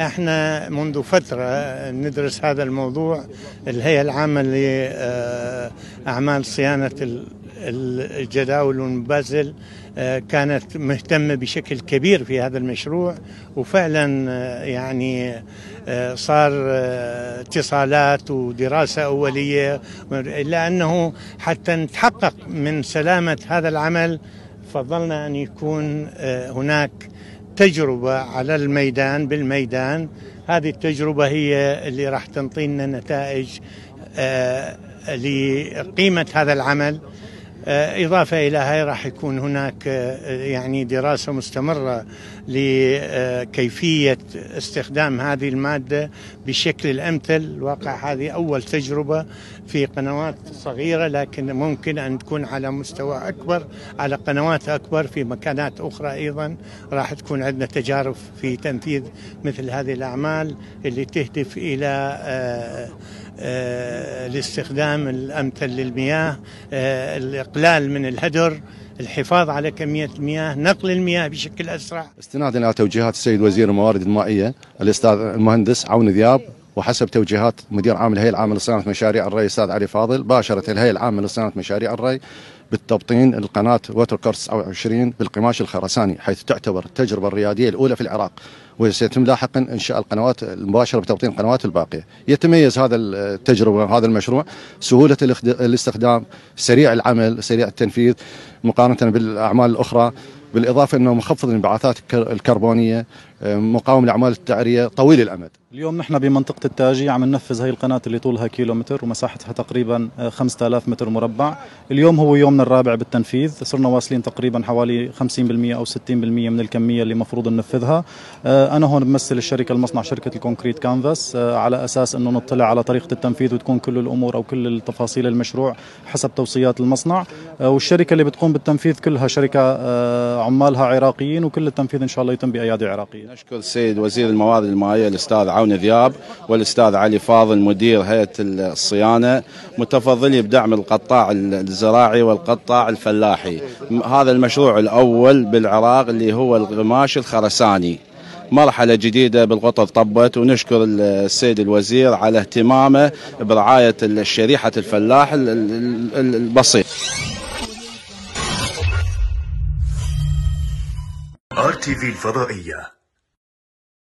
إحنا منذ فترة ندرس هذا الموضوع الهيئة العامة لأعمال صيانة الجداول والمبازل كانت مهتمة بشكل كبير في هذا المشروع وفعلا يعني صار اتصالات ودراسة أولية إلا أنه حتى نتحقق من سلامة هذا العمل فضلنا أن يكون هناك تجربة على الميدان بالميدان. هذه التجربة هي اللي راح تنطينا نتائج لقيمة هذا العمل. إضافة إلى هاي راح يكون هناك يعني دراسة مستمرة لكيفية استخدام هذه المادة بالشكل الأمثل. الواقع هذه أول تجربة في قنوات صغيرة لكن ممكن أن تكون على مستوى أكبر على قنوات أكبر في مكانات أخرى أيضا راح تكون عندنا تجارب في تنفيذ مثل هذه الأعمال اللي تهدف إلى الاستخدام الأمثل للمياه الإقلال من الهدر الحفاظ على كمية المياه نقل المياه بشكل أسرع. استنادا إلى توجيهات السيد وزير الموارد المائية الأستاذ المهندس عون ذياب وحسب توجيهات مدير عام الهيئة العامة لصيانة مشاريع الري الأستاذ علي فاضل باشرت الهيئة العامة لصيانة مشاريع الري بالتبطين القناة ووتر كورس 29 بالقماش الخرساني حيث تعتبر التجربة الريادية الأولى في العراق وسيتم لاحقا إنشاء القنوات المباشرة بتبطين القنوات الباقية. يتميز هذا التجربة وهذا المشروع سهولة الاستخدام، سريع العمل، سريع التنفيذ مقارنة بالأعمال الأخرى بالإضافة إنه مخفض الانبعاثات الكربونية مقاوم لأعمال التعرية طويل الأمد. اليوم نحن بمنطقة التاجي عم ننفذ هي القناة اللي طولها كيلومتر ومساحتها تقريبا 5000 متر مربع، اليوم هو يومنا الرابع بالتنفيذ، صرنا واصلين تقريبا حوالي 50% أو 60% من الكمية اللي المفروض ننفذها. أنا هون بمثل الشركة المصنع شركة ال Concrete Canvas على أساس إنه نطلع على طريقة التنفيذ وتكون كل الأمور أو كل التفاصيل المشروع حسب توصيات المصنع، والشركة اللي بتقوم بالتنفيذ كلها شركة عمالها عراقيين وكل التنفيذ إن شاء الله يتم بأيادي عراقية. نشكر السيد وزير الموارد المائية الأستاذ عون ذياب والأستاذ علي فاضل مدير هيئة الصيانة متفضلي بدعم القطاع الزراعي والقطاع الفلاحي. هذا المشروع الأول بالعراق اللي هو القماش الخرساني. مرحلة جديدة بالقطر طبت ونشكر السيد الوزير على اهتمامه برعاية شريحة الفلاح البسيط في الفضائية